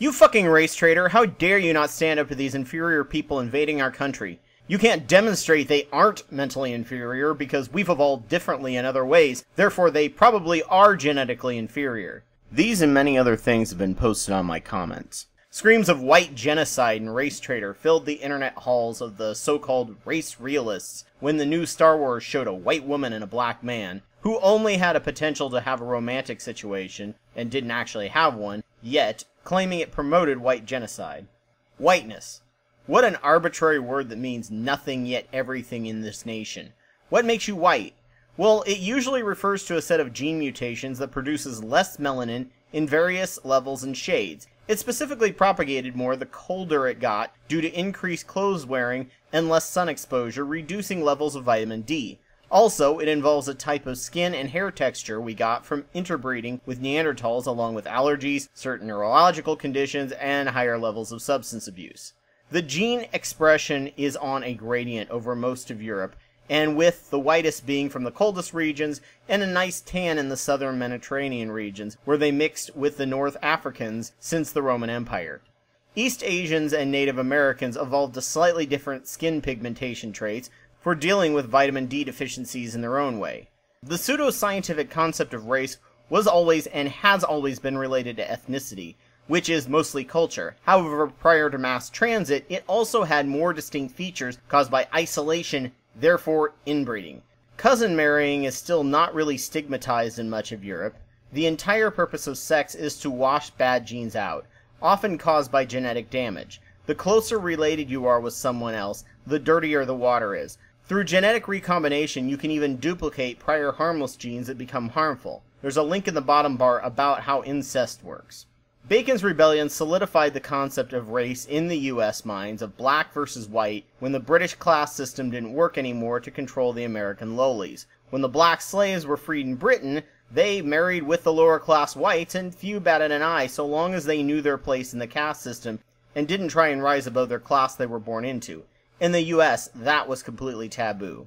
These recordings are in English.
You fucking race traitor, how dare you not stand up to these inferior people invading our country? You can't demonstrate they aren't mentally inferior because we've evolved differently in other ways, therefore they probably are genetically inferior. These and many other things have been posted on my comments. Screams of white genocide and race traitor filled the internet halls of the so-called race realists when the new Star Wars showed a white woman and a black man, who only had a potential to have a romantic situation, and didn't actually have one, yet, claiming it promoted white genocide. Whiteness. What an arbitrary word that means nothing yet everything in this nation. What makes you white? Well, it usually refers to a set of gene mutations that produces less melanin in various levels and shades. It specifically propagated more the colder it got due to increased clothes wearing and less sun exposure, reducing levels of vitamin D. Also, it involves a type of skin and hair texture we got from interbreeding with Neanderthals along with allergies, certain neurological conditions, and higher levels of substance abuse. The gene expression is on a gradient over most of Europe, and with the whitest being from the coldest regions and a nice tan in the southern Mediterranean regions, where they mixed with the North Africans since the Roman Empire. East Asians and Native Americans evolved a slightly different skin pigmentation traits for dealing with vitamin D deficiencies in their own way. The pseudo-scientific concept of race was always and has always been related to ethnicity, which is mostly culture. However, prior to mass transit, it also had more distinct features caused by isolation, therefore inbreeding. Cousin marrying is still not really stigmatized in much of Europe. The entire purpose of sex is to wash bad genes out, often caused by genetic damage. The closer related you are with someone else, the dirtier the water is. Through genetic recombination, you can even duplicate prior harmless genes that become harmful. There's a link in the bottom bar about how incest works. Bacon's Rebellion solidified the concept of race in the US minds of black versus white when the British class system didn't work anymore to control the American lowlies. When the black slaves were freed in Britain, they married with the lower class whites and few batted an eye so long as they knew their place in the caste system and didn't try and rise above their class they were born into. In the US, that was completely taboo.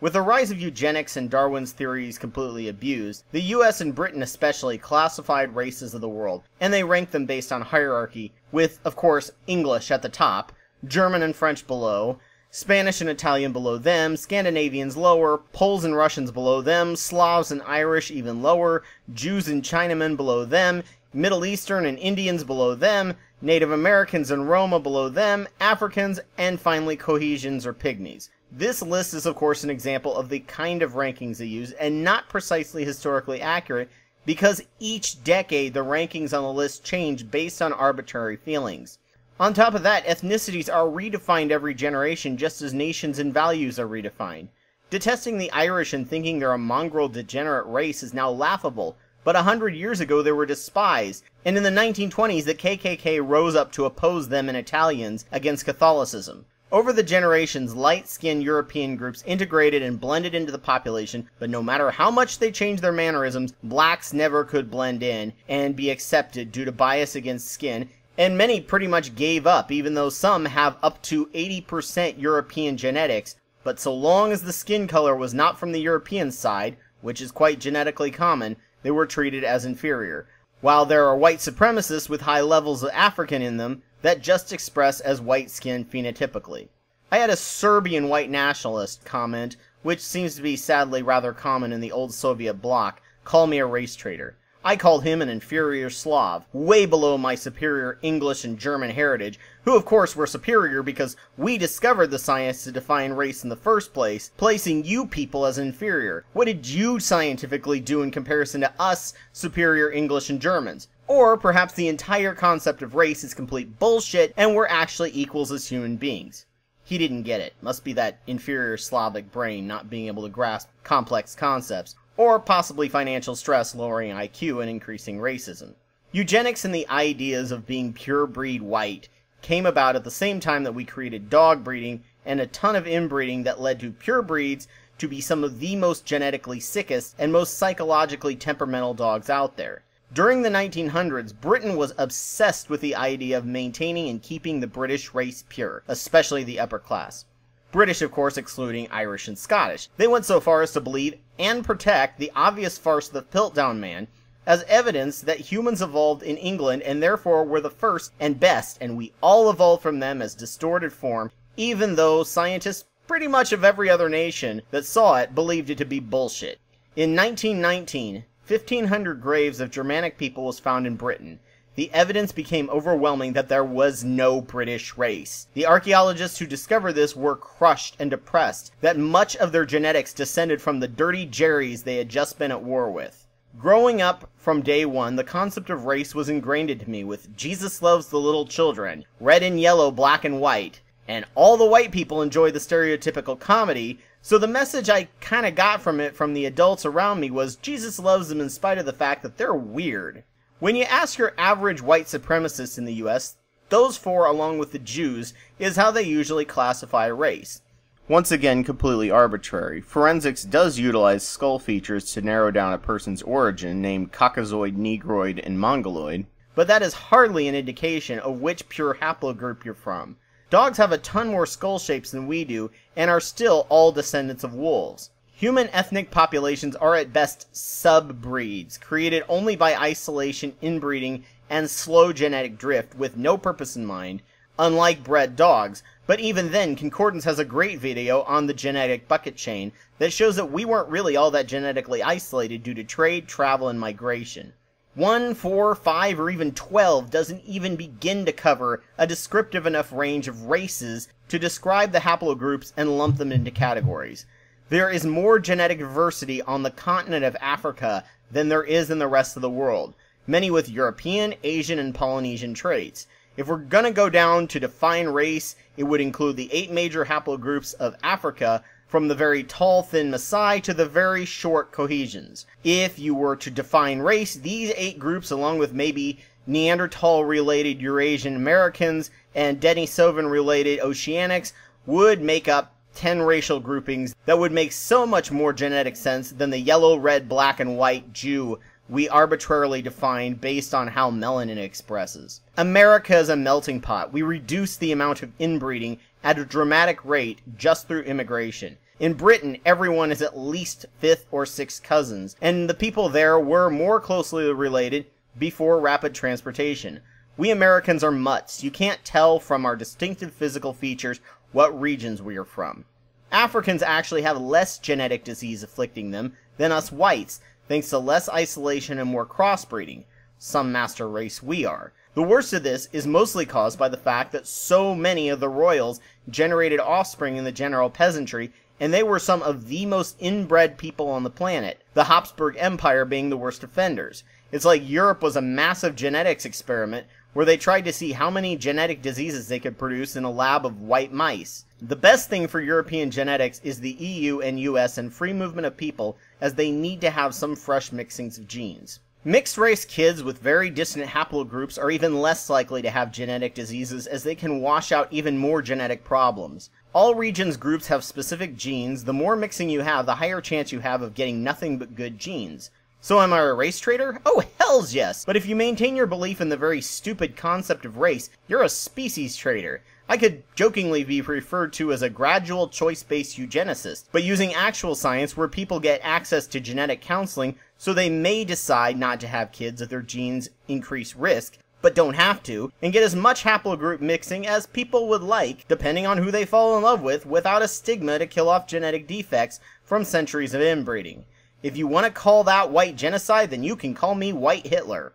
With the rise of eugenics and Darwin's theories completely abused, the US and Britain especially classified races of the world, and they ranked them based on hierarchy, with, of course, English at the top, German and French below, Spanish and Italian below them, Scandinavians lower, Poles and Russians below them, Slavs and Irish even lower, Jews and Chinamen below them, Middle Eastern and Indians below them, Native Americans and Roma below them, Africans, and finally Khoisans or Pygmies. This list is of course an example of the kind of rankings they use and not precisely historically accurate because each decade the rankings on the list change based on arbitrary feelings. On top of that, ethnicities are redefined every generation just as nations and values are redefined. Detesting the Irish and thinking they're a mongrel degenerate race is now laughable but a hundred years ago they were despised, and in the 1920s the KKK rose up to oppose them and Italians against Catholicism. Over the generations, light-skinned European groups integrated and blended into the population, but no matter how much they changed their mannerisms, blacks never could blend in and be accepted due to bias against skin, and many pretty much gave up, even though some have up to 80% European genetics. But so long as the skin color was not from the European side, which is quite genetically common, they were treated as inferior, while there are white supremacists with high levels of African in them that just express as white skin phenotypically. I had a Serbian white nationalist comment, which seems to be sadly rather common in the old Soviet bloc, call me a race traitor. I called him an inferior Slav, way below my superior English and German heritage, who of course were superior because we discovered the science to define race in the first place, placing you people as inferior. What did you scientifically do in comparison to us superior English and Germans? Or perhaps the entire concept of race is complete bullshit and we're actually equals as human beings. He didn't get it. Must be that inferior Slavic brain not being able to grasp complex concepts or possibly financial stress lowering IQ and increasing racism. Eugenics and the ideas of being pure breed white came about at the same time that we created dog breeding and a ton of inbreeding that led to pure breeds to be some of the most genetically sickest and most psychologically temperamental dogs out there. During the 1900s, Britain was obsessed with the idea of maintaining and keeping the British race pure, especially the upper class. British, of course, excluding Irish and Scottish. They went so far as to believe and protect the obvious farce of the Piltdown Man, as evidence that humans evolved in England and therefore were the first and best, and we all evolved from them as distorted form, even though scientists pretty much of every other nation that saw it believed it to be bullshit. In 1919, 1,500 graves of Germanic people was found in Britain. The evidence became overwhelming that there was no British race. The archaeologists who discovered this were crushed and depressed that much of their genetics descended from the dirty Jerrys they had just been at war with. Growing up from day one, the concept of race was ingrained into me with Jesus loves the little children, red and yellow, black and white, and all the white people enjoy the stereotypical comedy, so the message I kind of got from it from the adults around me was Jesus loves them in spite of the fact that they're weird. When you ask your average white supremacist in the US, those four, along with the Jews, is how they usually classify a race. Once again, completely arbitrary. Forensics does utilize skull features to narrow down a person's origin, named Caucasoid, Negroid, and Mongoloid, but that is hardly an indication of which pure haplogroup you're from. Dogs have a ton more skull shapes than we do, and are still all descendants of wolves. Human ethnic populations are at best sub-breeds, created only by isolation, inbreeding, and slow genetic drift with no purpose in mind, unlike bred dogs, but even then, Concordance has a great video on the genetic bucket chain that shows that we weren't really all that genetically isolated due to trade, travel, and migration. One, four, five, or even 12 doesn't even begin to cover a descriptive enough range of races to describe the haplogroups and lump them into categories. There is more genetic diversity on the continent of Africa than there is in the rest of the world, many with European, Asian, and Polynesian traits. If we're gonna go down to define race, it would include the eight major haplogroups of Africa, from the very tall, thin Maasai to the very short Khoisans. If you were to define race, these eight groups, along with maybe Neanderthal related Eurasian Americans and Denisovan related Oceanics, would make up 10 racial groupings that would make so much more genetic sense than the yellow, red, black, and white Jew we arbitrarily define based on how melanin expresses. America is a melting pot. We reduce the amount of inbreeding at a dramatic rate just through immigration. In Britain, everyone is at least fifth or sixth cousins, and the people there were more closely related before rapid transportation. We Americans are mutts. You can't tell from our distinctive physical features what regions we are from. Africans actually have less genetic disease afflicting them than us whites, thanks to less isolation and more crossbreeding. Some master race we are. The worst of this is mostly caused by the fact that so many of the royals generated offspring in the general peasantry, and they were some of the most inbred people on the planet, the Habsburg Empire being the worst offenders. It's like Europe was a massive genetics experiment where they tried to see how many genetic diseases they could produce in a lab of white mice. The best thing for European genetics is the EU and US and free movement of people, as they need to have some fresh mixings of genes. Mixed race kids with very distant haplogroups are even less likely to have genetic diseases as they can wash out even more genetic problems. All regions groups have specific genes. The more mixing you have, the higher chance you have of getting nothing but good genes. So am I a race traitor? Oh, hells yes! But if you maintain your belief in the very stupid concept of race, you're a species traitor. I could jokingly be referred to as a gradual choice-based eugenicist, but using actual science where people get access to genetic counseling so they may decide not to have kids if their genes increase risk, but don't have to, and get as much haplogroup mixing as people would like, depending on who they fall in love with, without a stigma to kill off genetic defects from centuries of inbreeding. If you want to call that white genocide, then you can call me white Hitler.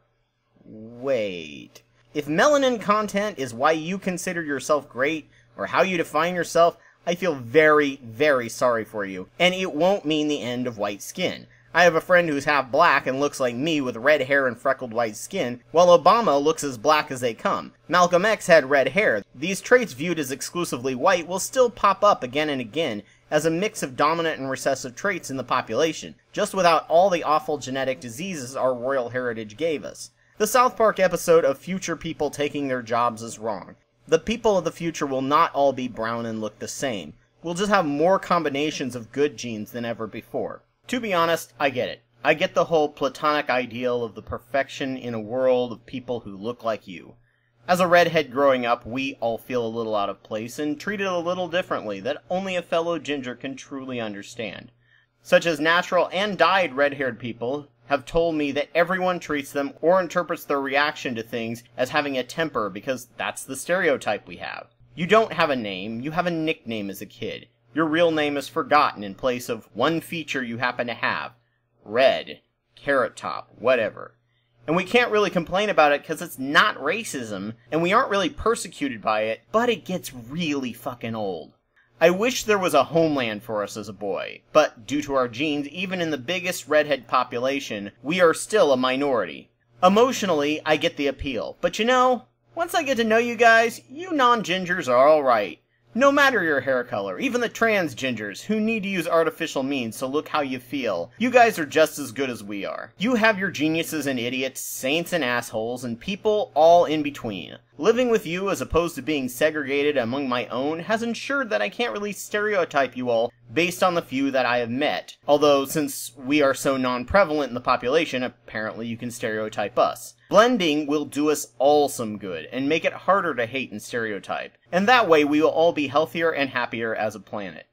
Wait. If melanin content is why you consider yourself great, or how you define yourself, I feel very, very sorry for you. And it won't mean the end of white skin. I have a friend who's half black and looks like me with red hair and freckled white skin, while Obama looks as black as they come. Malcolm X had red hair. These traits viewed as exclusively white will still pop up again and again as a mix of dominant and recessive traits in the population, just without all the awful genetic diseases our royal heritage gave us. The South Park episode of future people taking their jobs is wrong. The people of the future will not all be brown and look the same. We'll just have more combinations of good genes than ever before. To be honest, I get it. I get the whole platonic ideal of the perfection in a world of people who look like you. As a redhead growing up, we all feel a little out of place and treated a little differently that only a fellow ginger can truly understand. Such as natural and dyed red haired people have told me that everyone treats them or interprets their reaction to things as having a temper because that's the stereotype we have. You don't have a name, you have a nickname as a kid. Your real name is forgotten in place of one feature you happen to have. Red, carrot top, whatever. And we can't really complain about it because it's not racism, and we aren't really persecuted by it, but it gets really fucking old. I wish there was a homeland for us as a boy, but due to our genes, even in the biggest redhead population, we are still a minority. Emotionally, I get the appeal, but you know, once I get to know you guys, you non-gingers are alright. No matter your hair color, even the trans gingers who need to use artificial means to look how you feel, you guys are just as good as we are. You have your geniuses and idiots, saints and assholes, and people all in between. Living with you as opposed to being segregated among my own has ensured that I can't really stereotype you all based on the few that I have met. Although, since we are so non-prevalent in the population, apparently you can stereotype us. Blending will do us all some good, and make it harder to hate and stereotype. And that way we will all be healthier and happier as a planet.